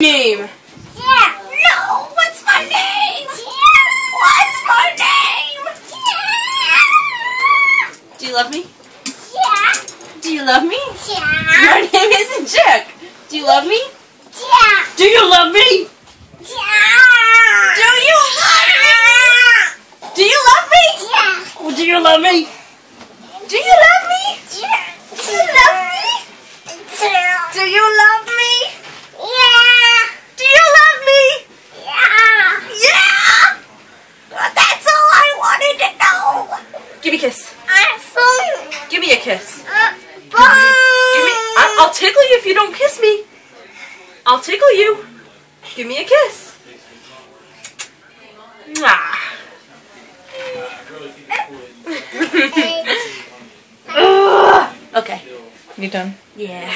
Name. Yeah. No, what's my name? Yeah. What's my name? Yeah. Do you love me? Yeah. Do you love me? Yeah. Your name isn't Jack. Do you love me? Yeah. Do you love me? Yeah. Do you love me? Do you love me? Yeah. Do you love me? Do you love me? Yeah. Do you love me? Yeah. Do you love me? Yeah. Do you love me? Yeah. Yeah! That's all I wanted to know. Give me a kiss. Give me a kiss. Give me. I, I'll tickle you if you don't kiss me. I'll tickle you. Give me a kiss. Mwah. Okay. You done? Yeah.